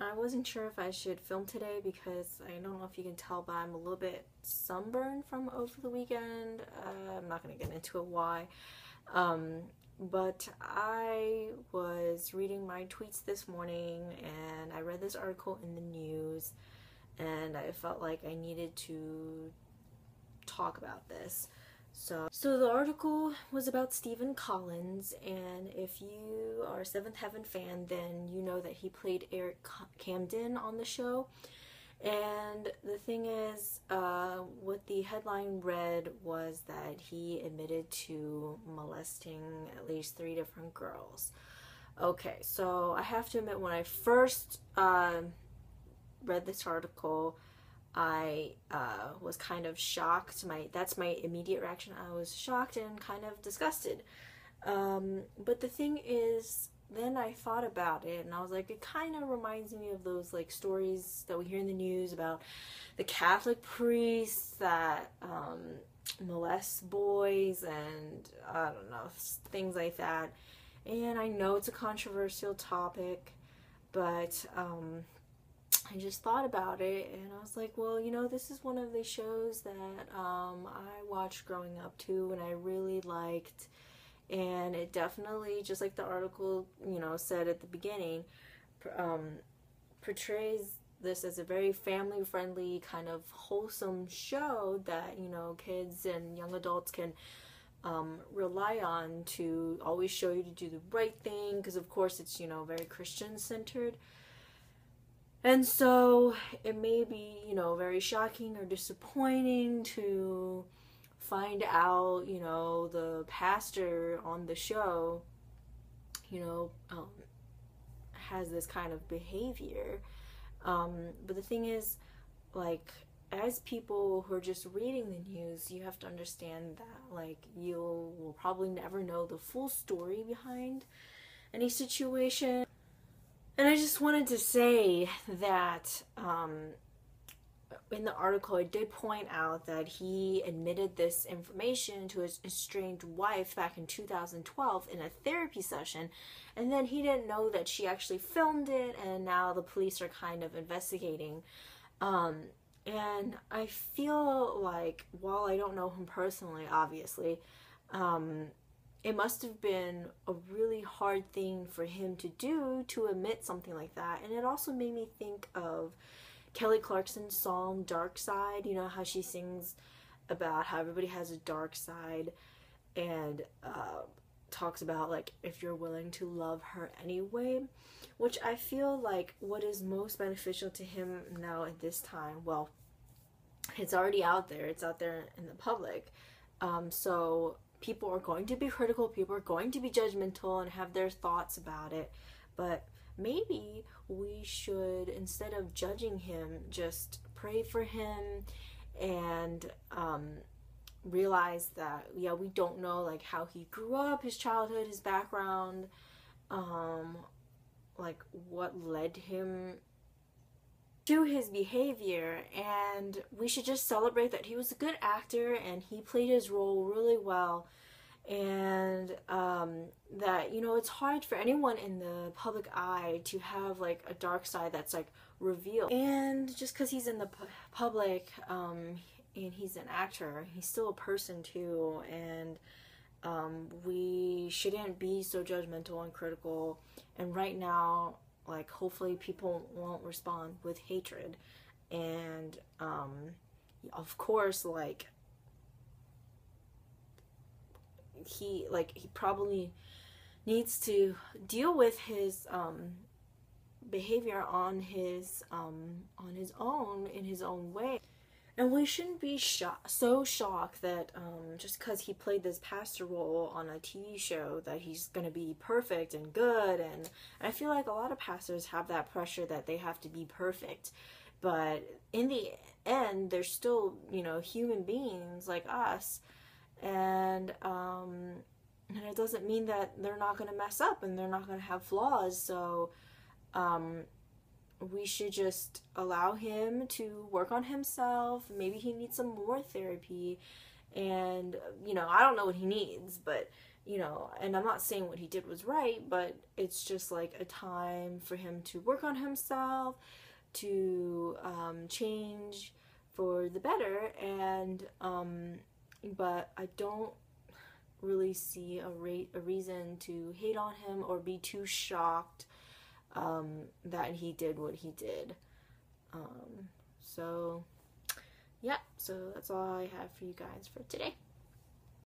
I wasn't sure if I should film today because I don't know if you can tell, but I'm a little bit sunburned from over the weekend. Uh, I'm not going to get into a why. Um, but I was reading my tweets this morning and I read this article in the news and I felt like I needed to talk about this. So, so the article was about Stephen Collins, and if you are a Seventh Heaven fan, then you know that he played Eric Camden on the show. And the thing is, uh, what the headline read was that he admitted to molesting at least three different girls. Okay, so I have to admit, when I first uh, read this article, I uh, was kind of shocked. My that's my immediate reaction. I was shocked and kind of disgusted. Um, but the thing is, then I thought about it and I was like, it kind of reminds me of those like stories that we hear in the news about the Catholic priests that um, molest boys and I don't know things like that. And I know it's a controversial topic, but um, I just thought about it and I was like, well, you know, this is one of the shows that um, I watched growing up too and I really liked. And it definitely, just like the article, you know, said at the beginning, um, portrays this as a very family friendly, kind of wholesome show that, you know, kids and young adults can um, rely on to always show you to do the right thing because, of course, it's, you know, very Christian centered. And so it may be, you know, very shocking or disappointing to find out, you know, the pastor on the show, you know, um, has this kind of behavior. Um, but the thing is, like, as people who are just reading the news, you have to understand that, like, you will probably never know the full story behind any situation. And I just wanted to say that um, in the article, it did point out that he admitted this information to his estranged wife back in 2012 in a therapy session, and then he didn't know that she actually filmed it, and now the police are kind of investigating. Um, and I feel like, while I don't know him personally, obviously, um, it must have been a really hard thing for him to do to admit something like that. And it also made me think of Kelly Clarkson's song Dark Side. You know how she sings about how everybody has a dark side and uh, talks about like if you're willing to love her anyway. Which I feel like what is most beneficial to him now at this time, well, it's already out there, it's out there in the public. Um, so people are going to be critical, people are going to be judgmental and have their thoughts about it. But maybe we should, instead of judging him, just pray for him and um, realize that, yeah, we don't know like how he grew up, his childhood, his background, um, like what led him to his behavior and we should just celebrate that he was a good actor and he played his role really well. And um, that you know it's hard for anyone in the public eye to have like a dark side that's like revealed. And just because he's in the pu- public um, and he's an actor he's still a person too and um, we shouldn't be so judgmental and critical. And right now like hopefully people won't respond with hatred. And um of course like he like he probably needs to deal with his um behavior on his um on his own in his own way and we shouldn't be so shocked that um, just because he played this pastor role on a TV show that he's going to be perfect and good. And I feel like a lot of pastors have that pressure that they have to be perfect. But in the end, they're still, you know, human beings like us. And, um, and it doesn't mean that they're not going to mess up and they're not going to have flaws. So, um, we should just allow him to work on himself. Maybe he needs some more therapy. And, you know, I don't know what he needs, but, you know, and I'm not saying what he did was right, but it's just like a time for him to work on himself, to um, change for the better, and um, but I don't really see a rate a reason to hate on him or be too shocked um, that he did what he did. Um, so yeah, so that's all I have for you guys for today.